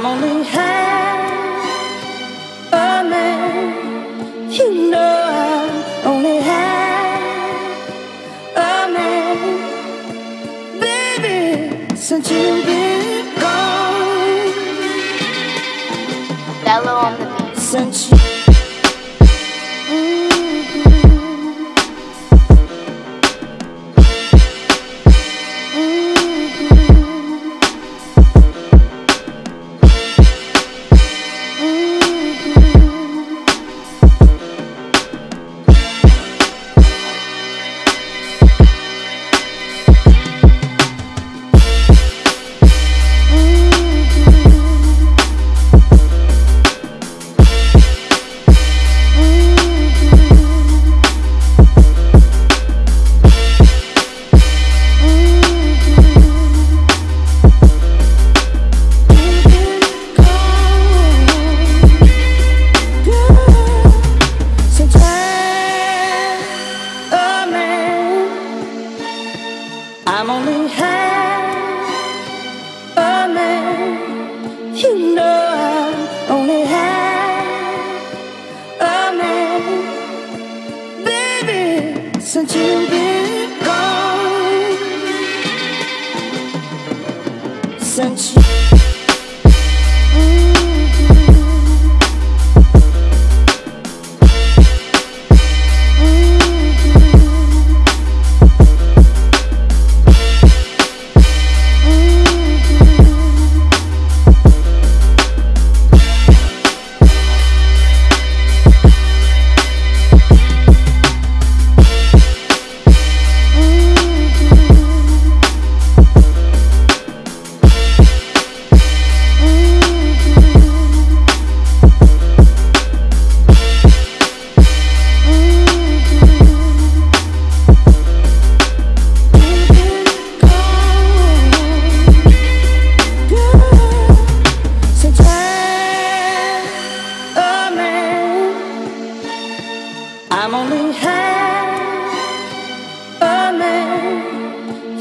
I'm only half a man. You know I'm only half a man. Baby, since you've been gone, Othello on the beat. since you. I'm only half a man. You know I'm only half.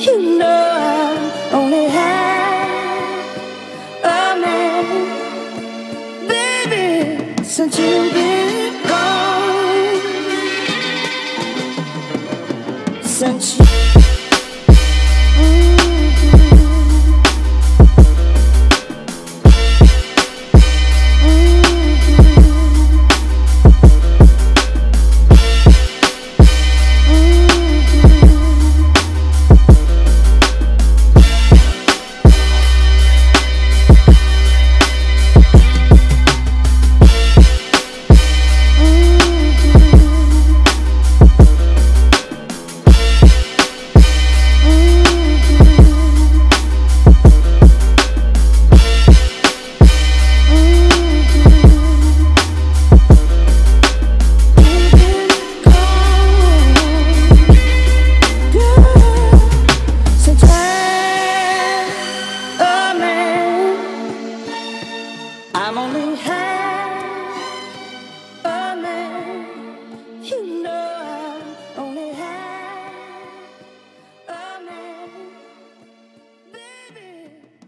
You know I'm only half a man, baby. Since you've been gone, since you.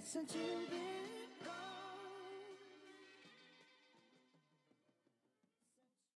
since you've been